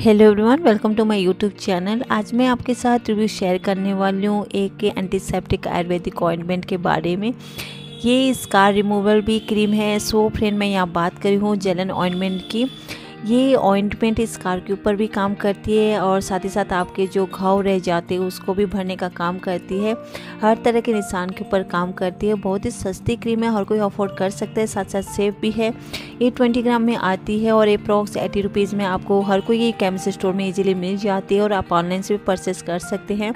Hello everyone welcome to my YouTube channel आज मैं आपके साथ रिव्यू शेयर करने वाली हूँ एक एंटीसेप्टिक आयुर्वेदिक ऑइंटमेंट के बारे में। ये स्कार रिमूवल भी क्रीम है सो फ्रेंड मैं यहाँ बात करी हूँ जलन ऑइंटमेंट की। ये ऑइंटमेंट स्कार के ऊपर भी काम करती है और साथ ही साथ आपके जो घाव रह जाते हैं, उसको भी भरने का काम करती है। हर तरह के निशान के ऊपर काम करती है। बहुत ही सस्ती क्रीम है, हर कोई अफोर्ड कर सकता है, साथ साथ सेफ़ भी है। ये ट्वेंटी ग्राम में आती है और अप्रॉक्स एटी रुपीज़ में आपको हर कोई ये केमिस्ट स्टोर में इजीली मिल जाती है और आप ऑनलाइन से भी परचेस कर सकते हैं।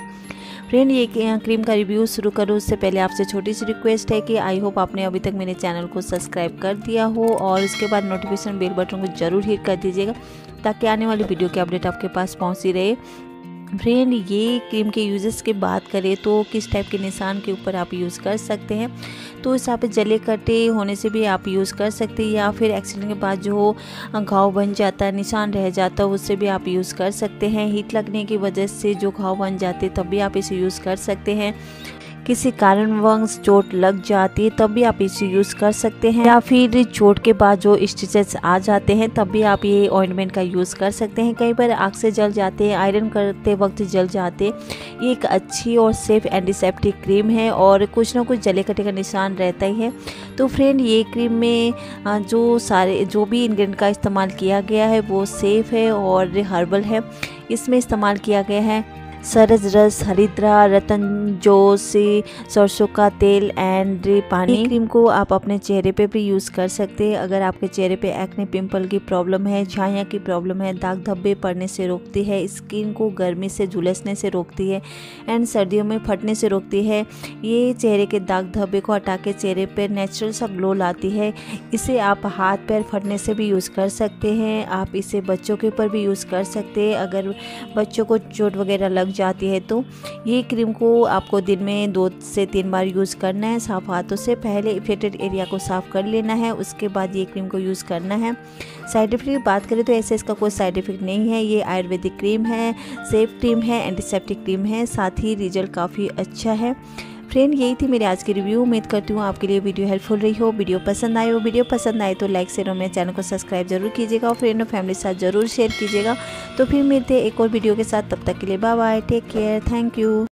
फ्रेंड ये क्रीम का रिव्यू शुरू करूँ। उससे पहले आपसे छोटी सी रिक्वेस्ट है कि आई होप आपने अभी तक मेरे चैनल को सब्सक्राइब कर दिया हो और उसके बाद नोटिफिकेशन बेल बटन को ज़रूर हिट कर दीजिएगा ताकि आने वाली वीडियो की अपडेट आपके पास पहुँची रहे। फ्रेंड ये क्रीम के यूजेस की बात करें तो किस टाइप के निशान के ऊपर आप यूज़ कर सकते हैं? तो इस पे जले कटे होने से भी आप यूज़ कर सकते हैं या फिर एक्सीडेंट के बाद जो घाव बन जाता है, निशान रह जाता है, उससे भी आप यूज़ कर सकते हैं। हीट लगने की वजह से जो घाव बन जाते तब भी आप इसे यूज़ कर सकते हैं। किसी कारणवश चोट लग जाती है तब भी आप इसे यूज़ कर सकते हैं। या फिर चोट के बाद जो स्टिचेस आ जाते हैं तब भी आप ये ऑइंटमेंट का यूज़ कर सकते हैं। कई बार आग से जल जाते हैं आयरन करते वक्त जल जाते ये एक अच्छी और सेफ़ एंटीसेप्टिक क्रीम है और कुछ ना कुछ जले कटे का निशान रहता ही है। तो फ्रेंड ये क्रीम में जो सारे, जो भी इंग्रेडिएंट का इस्तेमाल किया गया है, वो सेफ़ है और हर्बल है। इसमें इस्तेमाल किया गया है सरज रस, हरिद्रा, रतन, जोशी, सरसों का तेल एंड पानी। क्रीम को आप अपने चेहरे पे भी यूज़ कर सकते हैं। अगर आपके चेहरे पे एक्ने पिंपल की प्रॉब्लम है, छाया की प्रॉब्लम है, दाग धब्बे पड़ने से रोकती है स्किन को गर्मी से झुलसने से रोकती है एंड सर्दियों में फटने से रोकती है, ये चेहरे के दाग धब्बे को हटा के चेहरे पर नेचुरल सा ग्लो लाती है। इसे आप हाथ, पैर फटने से भी यूज़ कर सकते हैं। आप इसे बच्चों के ऊपर भी यूज़ कर सकते हैं। अगर बच्चों को चोट वगैरह जाती है तो ये क्रीम को आपको दिन में दो से तीन बार यूज़ करना है, साफ़ हाथों से। पहले इफेक्टेड एरिया को साफ़ कर लेना है, उसके बाद ये क्रीम को यूज़ करना है। साइड इफ़ेक्ट की बात करें तो ऐसे इसका कोई साइड इफ़ेक्ट नहीं है, ये आयुर्वेदिक क्रीम है सेफ़ क्रीम है एंटीसेप्टिक क्रीम है, साथ ही रिज़ल्ट काफ़ी अच्छा है। फ्रेंड यही थी मेरी आज की रिव्यू उम्मीद करती हूँ आपके लिए वीडियो हेल्पफुल रही हो। वीडियो पसंद आए हो वीडियो पसंद आए तो लाइक शेयर और मेरे चैनल को सब्सक्राइब ज़रूर कीजिएगा और फ्रेंड और फैमिली के साथ ज़रूर शेयर कीजिएगा। तो फिर मिलते एक और वीडियो के साथ। तब तक के लिए bye bye take care thank you